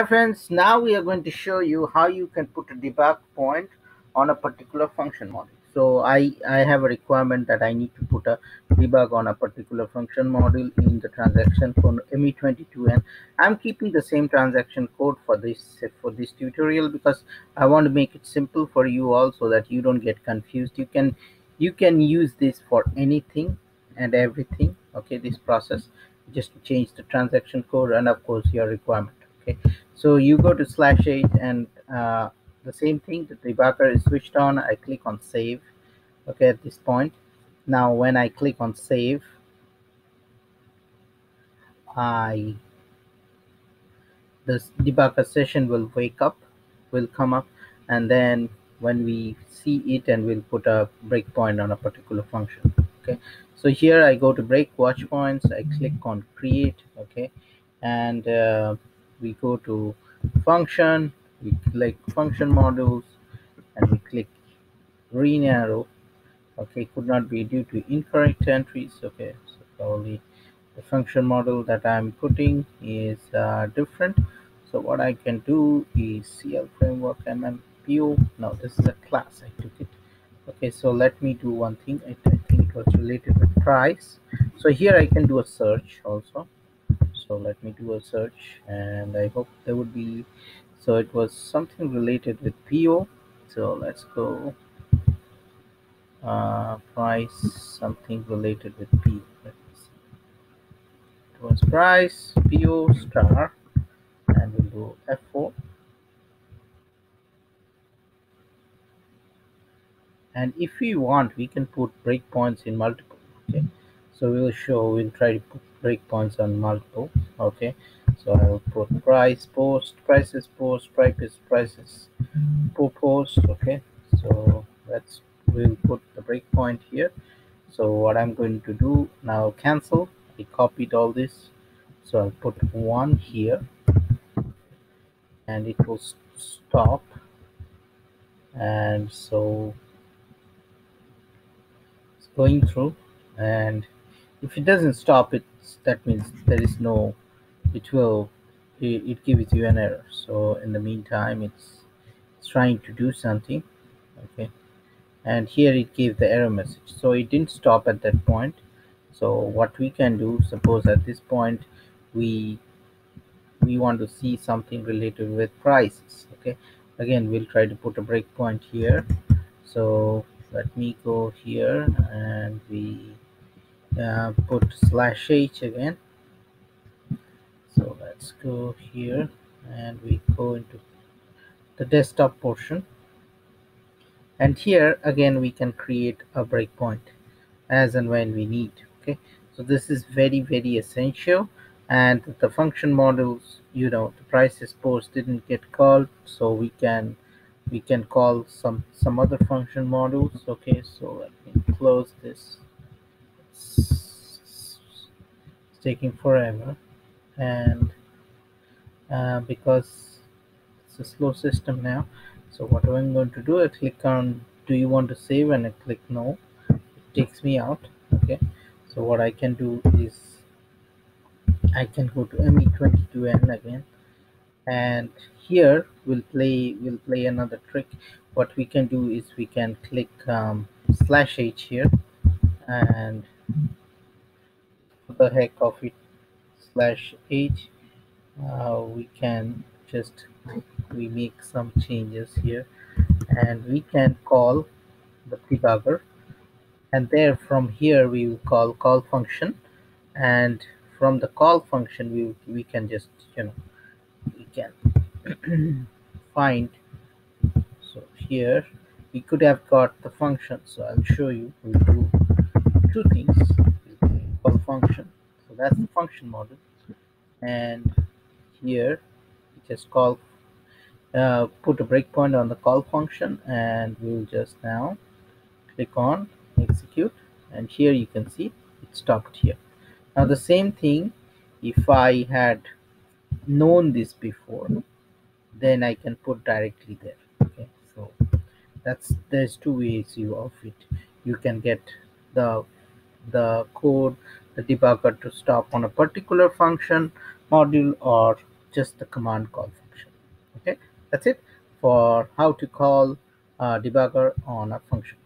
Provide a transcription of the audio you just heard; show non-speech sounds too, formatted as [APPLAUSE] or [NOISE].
Hi friends, now we are going to show you how you can put a debug point on a particular function module. So I, I have a requirement that I need to put a debug on a particular function module in the transaction for ME22 and I'm keeping the same transaction code for this for this tutorial because I want to make it simple for you all so that you don't get confused. You can you can use this for anything and everything okay this process just change the transaction code and of course your requirement okay. So you go to slash h and uh, the same thing the debugger is switched on i click on save. Okay at this point. Now when i click on save i this debugger session will wake up will come up and then when we see it and we'll put a breakpoint on a particular function. Okay. So here i go to break watch points i click on create. Okay. And uh, we go to function we click function modules and we click green arrow. Okay could not be due to incorrect entries. Okay so probably the function module that i'm putting is uh, different. So what i can do is cl framework mmpo now this is a class i took it. Okay so let me do one thing. I, I think it was related with price. So here i can do a search also so let me do a search and i hope there would be so it was something related with po so let's go uh, price something related with see. It was price po star and we'll do f4 and if we want we can put breakpoints in multiple okay? So we will show we'll try to put breakpoints on multiple okay? So i will put price post prices post prices prices post okay? So let's we'll put the breakpoint here. So what i'm going to do now cancel i copied all this. So i'll put one here. And it will stop. And so it's going through. And if it doesn't stop it that means there is no it will it, it gives you an error. So in the meantime it's, it's trying to do something okay? And here it gave the error message. So it didn't stop at that point. So what we can do suppose at this point we we want to see something related with prices okay? Again we'll try to put a breakpoint here. So let me go here and uh, put slash h again. So let's go here and we go into the desktop portion. And here again we can create a breakpoint as and when we need okay? So this is very very essential. And the function modules you know the prices post didn't get called so we can we can call some some other function modules okay? So let me close this taking forever. And uh, because it's a slow system now so what i'm going to do i click on do you want to save? and i click no. It takes me out okay? So what i can do is i can go to me22n again. And here we'll play we'll play another trick. What we can do is we can click um, slash h here. And the heck of it slash h uh, we can just we make some changes here. And we can call the debugger. And there from here we will call call function. And from the call function we we can just you know we can [CLEARS THROAT] find. So here we could have got the function. So i'll show you. We'll do two things call function. So that's the function module. And here just call uh, put a breakpoint on the call function and we'll just now click on execute. And here you can see it stopped here. Now the same thing if i had known this before then i can put directly there. Okay so that's there's two ways you of it. You can get the the code the debugger to stop on a particular function module or just the command call function. Okay, that's it for how to call a debugger on a function